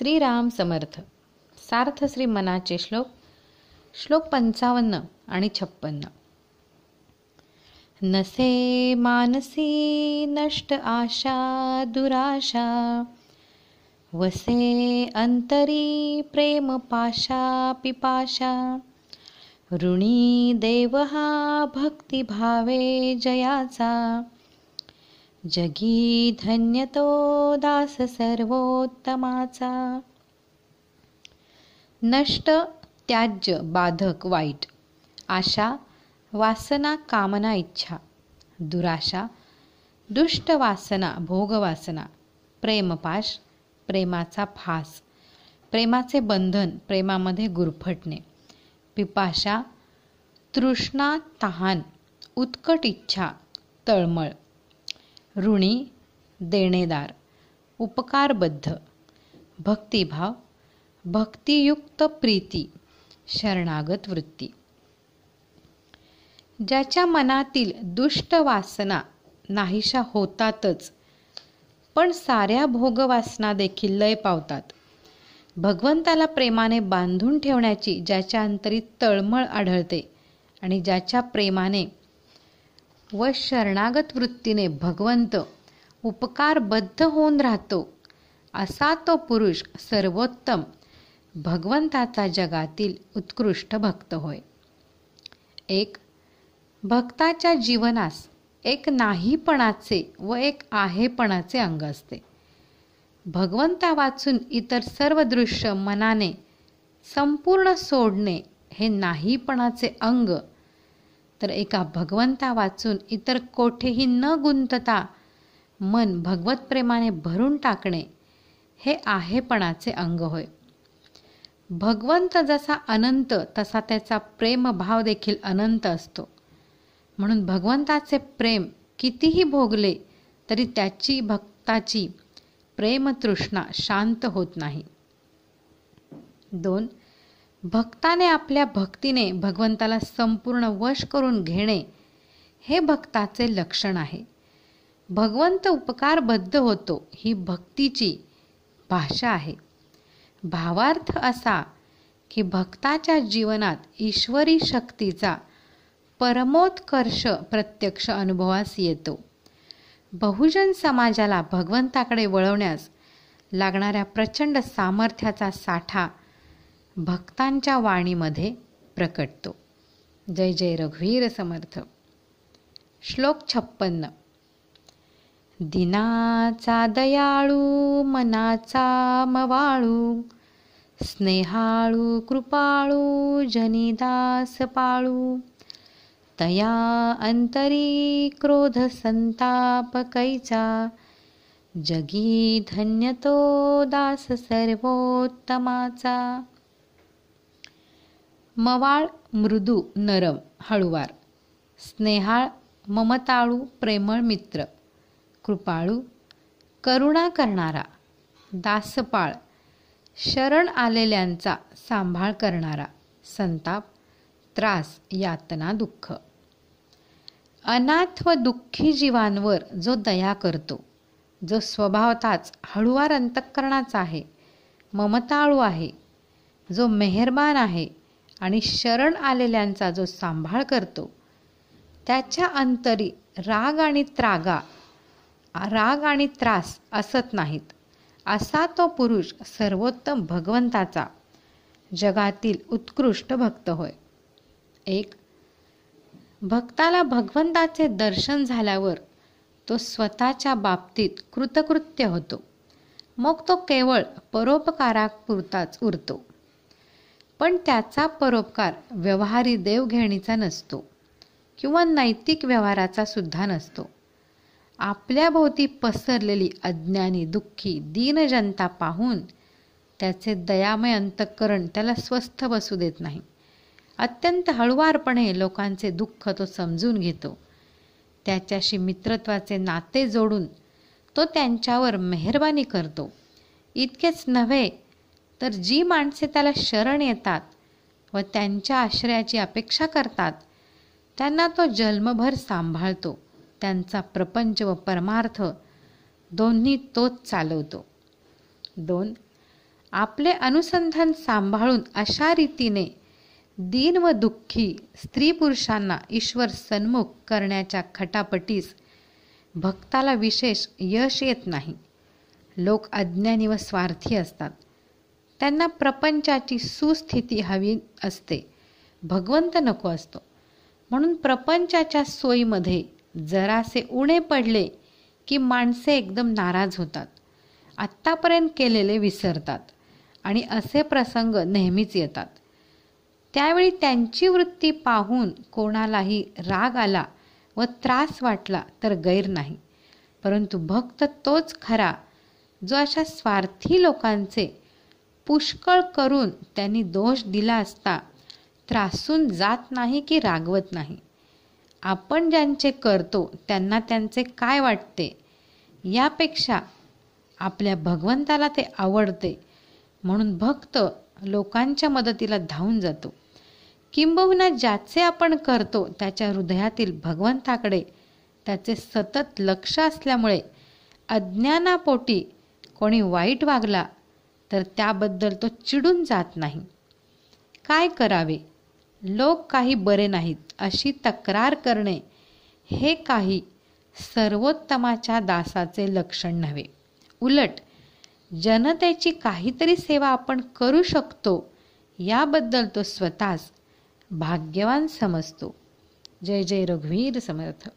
श्रीराम समर्थ. सार्थ श्री मनाचे श्लोक श्लोक पंचावन्न आणि छप्पन्न. नसे मानसी नष्ट आशा दुराशा. वसे अंतरी प्रेम पाशा पिपाशा. ऋणी देव हा भक्तिभावे जयाचा. जगी धन्य तो दास सर्वोत्तमाचा. नष्ट त्याज्य बाधक वाईट आशा वासना कामना इच्छा दुराशा दुष्ट वासना भोगवासना प्रेमपाश प्रेमाचा फास प्रेमाचे बंधन प्रेमामध्ये गुरफटणे पिपाशा तृष्णा तहान उत्कट इच्छा तळमळ ऋणी देणेदार उपकारबद्ध भक्तिभाव भक्तियुक्त प्रीती शरणागत वृत्ती. ज्याच्या मनातील दुष्ट वासना नाहीशा होतातच पण साऱ्या भोगवासना देखील लय पावतात. भगवंताला प्रेमाने बांधून ठेवण्याची ज्याच्या अंतरी तळमळ आढळते आणि ज्याच्या प्रेमाने व शरणागत वृत्तीने भगवंत उपकारबद्ध होऊन राहतो. असा तो पुरुष सर्वोत्तम भगवंताचा जगातील उत्कृष्ट भक्त होय. एक भक्ताच्या जीवनास एक नाहीपणाचे व एक आहेपणाचे अंग असते. भगवंता वाचून इतर सर्व दृश्य मनाने संपूर्ण सोडणे हे नाहीपणाचे अंग तर एका भगवंता वाचून इतर कोठेही न गुंतता मन भगवत प्रेमाने भरून टाकणे हे आहेपणाचे अंग होय. भगवंत जसा अनंत तसा त्याचा प्रेमभाव देखील अनंत असतो. म्हणून भगवंताचे प्रेम कितीही भोगले तरी त्याची भक्ताची प्रेमतृष्णा शांत होत नाही. दोन भक्ताने आपल्या भक्तीने भगवंताला संपूर्ण वश करून घेणे हे भक्ताचे लक्षण आहे. भगवंत उपकारबद्ध होतो ही भक्तीची भाषा आहे. भावार्थ असा की भक्ताच्या जीवनात ईश्वरी शक्तीचा परमोत्कर्ष प्रत्यक्ष अनुभवास येतो. बहुजन समाजाला भगवंताकडे वळवण्यास लागणाऱ्या प्रचंड सामर्थ्याचा साठा भक्तांच्या वाणीमध्ये प्रकटतो. जय जय रघुवीर समर्थ. श्लोक छप्पन्न. दिनाचा दयाळू मनाचा मवाळू स्नेहाळू कृपाळू जनिदास पाळू. तया अंतरी क्रोध संताप कैचा जगी धन्यतो दास सर्वोत्तमाचा. मवाळ मृदू नरम हळुवार. स्नेहाळ ममताळू प्रेमळ मित्र. कृपाळू करुणा करणारा. दासपाळ शरण आलेल्यांचा सांभाळ करणारा. संताप त्रास यातना दुःख. अनाथ व दुःखी जीवांवर जो दया करतो जो स्वभावताच हळुवार अंतःकरणाचा आहे ममताळू आहे जो मेहरबान आहे आणि शरण आलेल्यांचा जो सांभाळ करतो त्याच्या अंतरी राग आणि त्रागा राग आणि त्रास असत नाहीत असा तो पुरुष सर्वोत्तम भगवंताचा जगातील उत्कृष्ट भक्त होय. एक भक्ताला भगवंताचे दर्शन झाल्यावर तो स्वतःच्या बाबतीत कृतकृत्य होतो. मग तो केवळ परोपकारापुरताच उरतो. पण त्याचा परोपकार व्यवहारी देवघेणीचा नसतो किंवा नैतिक व्यवहाराचा सुद्धा नसतो. आपल्या भोवती पसरलेली अज्ञानी दुःखी दीनजनता पाहून त्याचे दयामय अंतःकरण त्याला स्वस्थ बसू देत नाही. अत्यंत हळुवारपणे लोकांचे दुःख तो समजून घेतो. त्याच्याशी मित्रत्वाचे नाते जोडून तो त्यांच्यावर मेहरबानी करतो. इतकेच नव्हे तर जी माणसे त्याला शरण येतात व त्यांच्या आश्रयाची अपेक्षा करतात त्यांना तो जन्मभर सांभाळतो त्यांचा प्रपंच व परमार्थ दोन्ही तोच चालवतो. दोन आपले अनुसंधान सांभाळून अशा रीतीने दीन व दुःखी स्त्री पुरुषांना ईश्वर सन्मुख करण्याच्या खटापटीस भक्ताला विशेष यश येत नाही. लोक अज्ञानी व स्वार्थी असतात. त्यांना प्रपंचाची सुस्थिती हवी असते. भगवंत नको असतो. म्हणून प्रपंचाच्या सोयीमध्ये जरासे उणे पडले की माणसे एकदम नाराज होतात. आत्तापर्यंत केलेले विसरतात आणि असे प्रसंग नेहमीच येतात. त्यावेळी त्यांची वृत्ती पाहून कोणालाही राग आला व त्रास वाटला तर गैर नाही. परंतु भक्त तोच खरा जो अशा स्वार्थी लोकांचे पुष्कळ करून त्यांनी दोष दिला असता त्रासून जात नाही की रागवत नाही. आपण ज्यांचे करतो त्यांना त्यांचे काय वाटते? यापेक्षा आपल्या भगवंताला ते आवडते म्हणून भक्त लोकांच्या मदतीला धावून जातो. किंबहुना ज्याचे आपण करतो त्याच्या हृदयातील भगवंताकडे त्याचे सतत लक्ष असल्यामुळे अज्ञानापोटी कोणी वाईट वागला तर त्याबद्दल तो चिडून जात नाही. काय करावे? लोक काही बरे नाहीत अशी तक्रार करणे हे काही सर्वोत्तमाच्या दासाचे लक्षण नव्हे. उलट जनतेची काहीतरी सेवा आपण करू शकतो याबद्दल तो स्वतःच भाग्यवान समजतो. जय जय रघुवीर समर्थ.